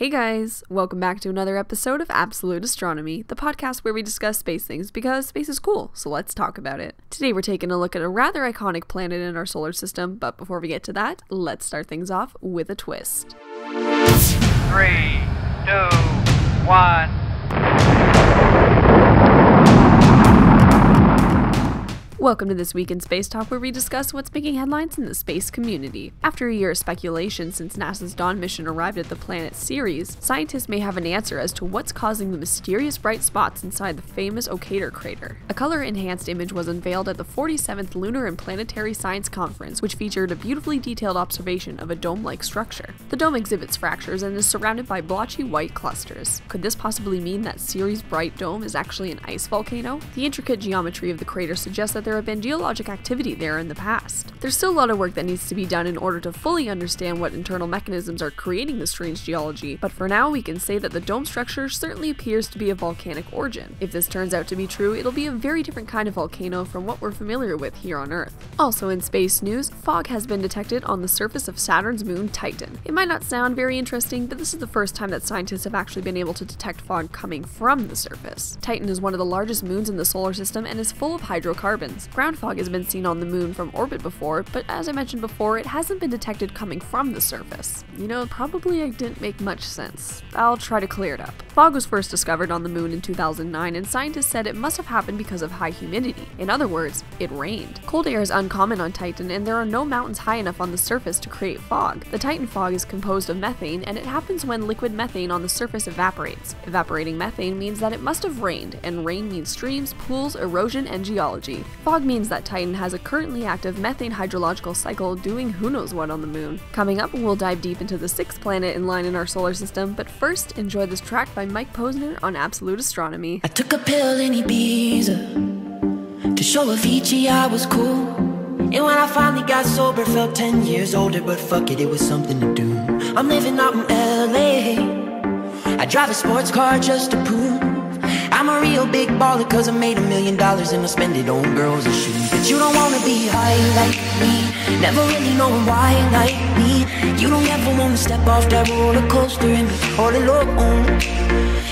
Hey guys, welcome back to another episode of Absolute Astronomy, the podcast where we discuss space things because space is cool, so let's talk about it. Today we're taking a look at a rather iconic planet in our solar system, but before we get to that, let's start things off with a twist. Three, two, one. Welcome to This Week in Space Talk, where we discuss what's making headlines in the space community. After a year of speculation since NASA's Dawn mission arrived at the planet Ceres, scientists may have an answer as to what's causing the mysterious bright spots inside the famous Occator crater. A color enhanced image was unveiled at the 47th Lunar and Planetary Science Conference, which featured a beautifully detailed observation of a dome like structure. The dome exhibits fractures and is surrounded by blotchy white clusters. Could this possibly mean that Ceres' bright dome is actually an ice volcano? The intricate geometry of the crater suggests that there have been geologic activity there in the past. There's still a lot of work that needs to be done in order to fully understand what internal mechanisms are creating the strange geology, but for now we can say that the dome structure certainly appears to be of volcanic origin. If this turns out to be true, it'll be a very different kind of volcano from what we're familiar with here on Earth. Also in space news, fog has been detected on the surface of Saturn's moon Titan. It might not sound very interesting, but this is the first time that scientists have actually been able to detect fog coming from the surface. Titan is one of the largest moons in the solar system and is full of hydrocarbons. Ground fog has been seen on the moon from orbit before, but as I mentioned before, it hasn't been detected coming from the surface. You know, probably I didn't make much sense. I'll try to clear it up. Fog was first discovered on the moon in 2009, and scientists said it must have happened because of high humidity. In other words, it rained. Cold air is uncommon on Titan, and there are no mountains high enough on the surface to create fog. The Titan fog is composed of methane, and it happens when liquid methane on the surface evaporates. Evaporating methane means that it must have rained, and rain means streams, pools, erosion, and geology. Fog means that Titan has a currently active methane hydrological cycle doing who knows what on the moon. Coming up, we'll dive deep into the sixth planet in line in our solar system, but first, enjoy this track by Mike Posner on Absolute Astronomy. I took a pill in Ibiza to show Avicii I was cool. And when I finally got sober, felt 10 years older, but fuck it, it was something to do. I'm living out in LA. I drive a sports car just to prove I'm a real big baller, cause I made a million dollars and I spend it on girls and shoes. But you don't wanna be high like me, never really knowing why like me. You don't ever wanna step off that roller coaster and be all alone.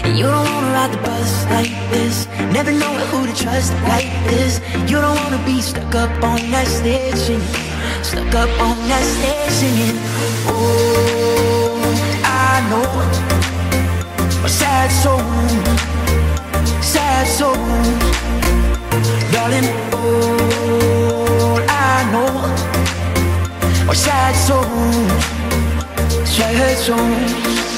And you don't wanna ride the bus like this Never know who to trust like this You don't wanna be stuck up on that stage singing Stuck up on that stage singing Oh, I know A sad soul Sad soul Darling, all I know Are sad souls Sad souls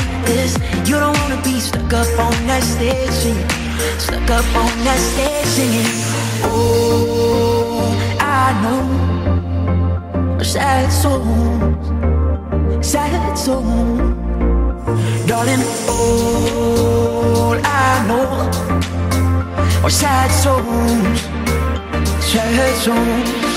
this. You don't wanna be stuck up on that stage singing. Stuck up on that stage singing. Oh, I know. Sad soul Sad soul Darling, all I know Are sad souls Sad souls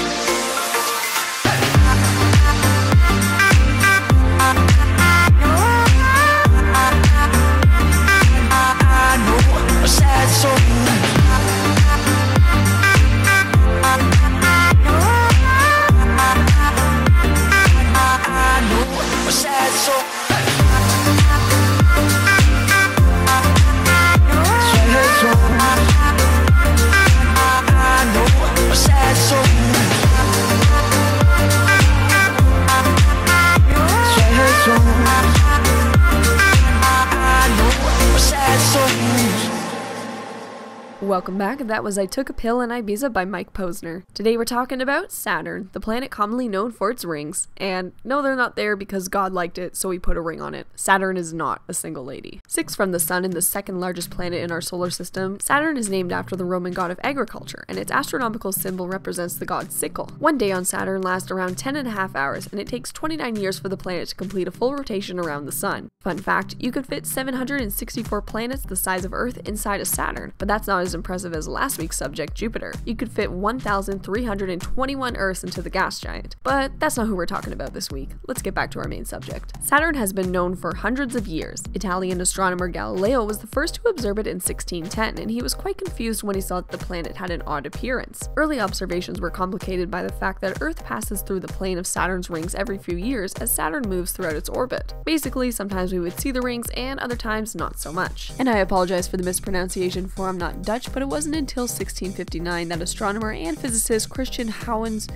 Welcome back. That was I Took a Pill in Ibiza by Mike Posner. Today we're talking about Saturn, the planet commonly known for its rings. And no, they're not there because God liked it, so he put a ring on it. Saturn is not a single lady. Six from the Sun and the second largest planet in our solar system, Saturn is named after the Roman god of agriculture, and its astronomical symbol represents the god sickle. One day on Saturn lasts around 10 and a half hours, and it takes 29 years for the planet to complete a full rotation around the Sun. Fun fact you could fit 764 planets the size of Earth inside a Saturn, but that's not as impressive as last week's subject, Jupiter. You could fit 1,321 Earths into the gas giant. But that's not who we're talking about this week. Let's get back to our main subject. Saturn has been known for hundreds of years. Italian astronomer Galileo was the first to observe it in 1610, and he was quite confused when he saw that the planet had an odd appearance. Early observations were complicated by the fact that Earth passes through the plane of Saturn's rings every few years as Saturn moves throughout its orbit. Basically, sometimes we would see the rings and other times not so much. And I apologize for the mispronunciation for I'm not Dutch, but it wasn't until 1659 that astronomer and physicist Christian Huygens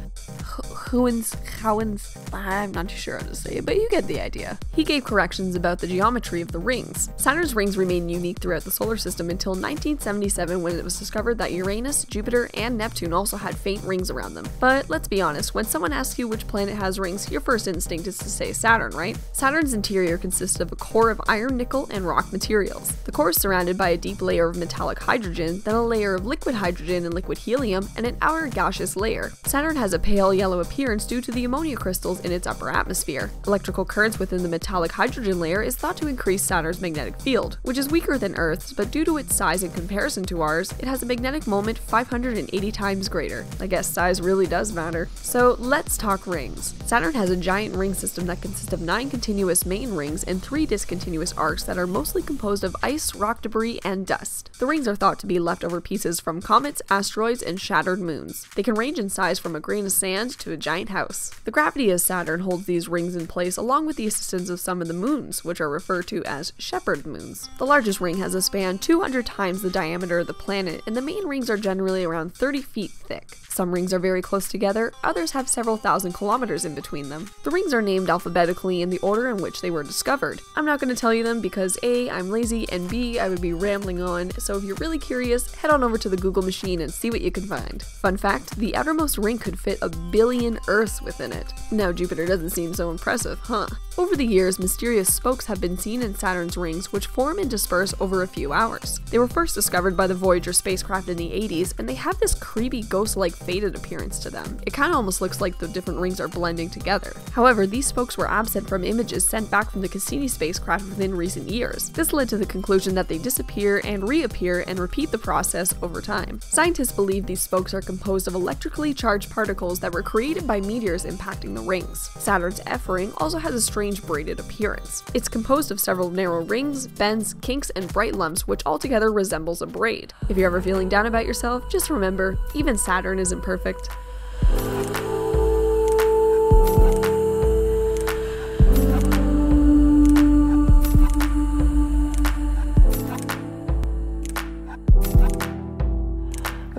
Huygens, Huygens, I'm not too sure how to say it, but you get the idea. He gave corrections about the geometry of the rings. Saturn's rings remained unique throughout the solar system until 1977 when it was discovered that Uranus, Jupiter, and Neptune also had faint rings around them. But let's be honest, when someone asks you which planet has rings, your first instinct is to say Saturn, right? Saturn's interior consists of a core of iron, nickel, and rock materials. The core is surrounded by a deep layer of metallic hydrogen, then a layer of liquid hydrogen and liquid helium, and an outer gaseous layer. Saturn has a pale yellow appearance due to the ammonia crystals in its upper atmosphere. Electrical currents within the metallic hydrogen layer is thought to increase Saturn's magnetic field, which is weaker than Earth's, but due to its size in comparison to ours, it has a magnetic moment 580 times greater. I guess size really does matter. So let's talk rings. Saturn has a giant ring system that consists of nine continuous main rings and three discontinuous arcs that are mostly composed of ice, rock debris, and dust. The rings are thought to be leftover pieces from comets, asteroids, and shattered moons. They can range in size from a grain of sand to a giant house. The gravity of Saturn holds these rings in place along with the assistance of some of the moons, which are referred to as shepherd moons. The largest ring has a span 200 times the diameter of the planet, and the main rings are generally around 30 feet thick. Some rings are very close together, others have several thousand kilometers in between them. The rings are named alphabetically in the order in which they were discovered. I'm not going to tell you them because A, I'm lazy, and B, I would be rambling on, so if you're really curious, head on over to the Google machine and see what you can find. Fun fact the outermost ring could fit a billion Earths within it. Now, Jupiter doesn't seem so impressive, huh? Over the years, mysterious spokes have been seen in Saturn's rings, which form and disperse over a few hours. They were first discovered by the Voyager spacecraft in the 80s, and they have this creepy ghost like faded appearance to them. It kind of almost looks like the different rings are blending together. However, these spokes were absent from images sent back from the Cassini spacecraft within recent years. This led to the conclusion that they disappear and reappear and repeat the process over time. Scientists believe these spokes are composed of electrically charged particles that were created by meteors impacting the rings. Saturn's F ring also has a strange braided appearance. It's composed of several narrow rings, bends, kinks, and bright lumps, which altogether resembles a braid. If you're ever feeling down about yourself, just remember even Saturn isn't perfect.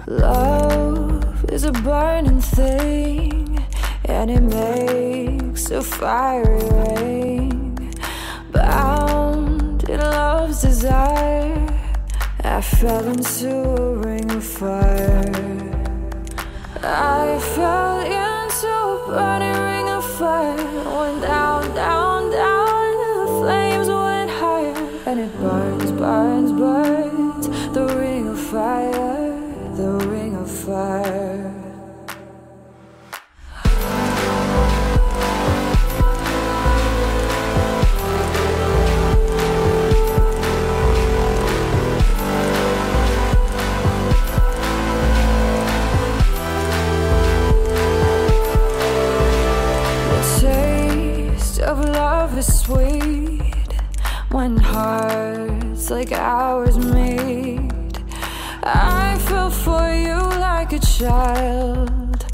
Love is a burning thing, and it makes a fiery rain. Bound in love's desire, I fell into a ring of fire. I fell child.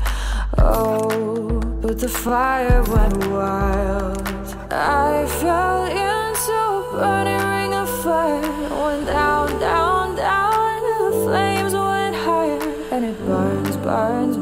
Oh, but the fire went wild. I fell into a burning ring of fire. Went down, down, down, the flames went higher. And it burns, burns.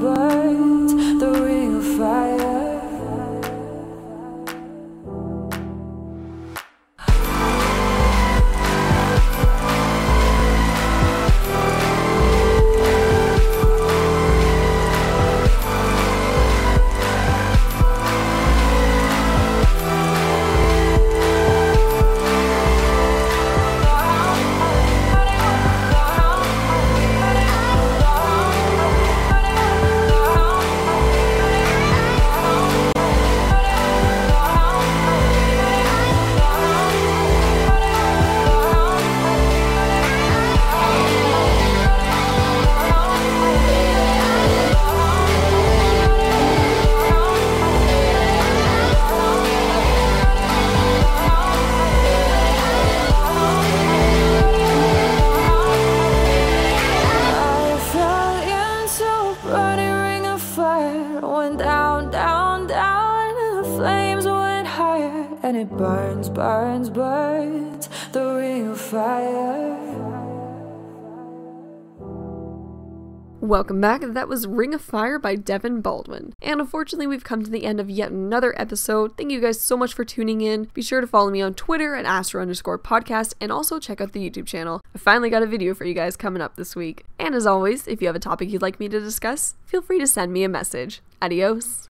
Welcome back. That was Ring of Fire by Devon Baldwin. And unfortunately, we've come to the end of yet another episode. Thank you guys so much for tuning in. Be sure to follow me on Twitter at Astro underscore podcast and also check out the YouTube channel. I finally got a video for you guys coming up this week. And as always, if you have a topic you'd like me to discuss, feel free to send me a message. Adios.